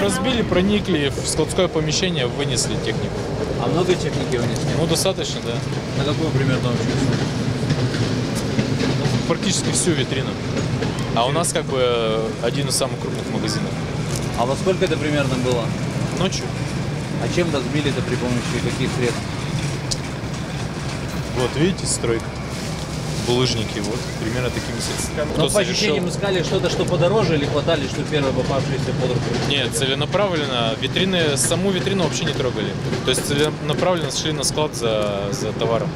Разбили, проникли в складское помещение, вынесли технику. А много техники вынесли? Ну, достаточно, да. На какую примерно сумму? Практически всю витрину. А у нас как бы один из самых крупных магазинов. А во сколько это примерно было? Ночью. А чем разбили это при помощи каких средств? Вот, видите, стройка. Булыжники, вот, примерно такими средствами. Но по ощущениям искали что-то, что подороже или хватали, что первое попавшееся под руку? Нет, целенаправленно. Витрины, саму витрину вообще не трогали. То есть целенаправленно шли на склад за, за товаром.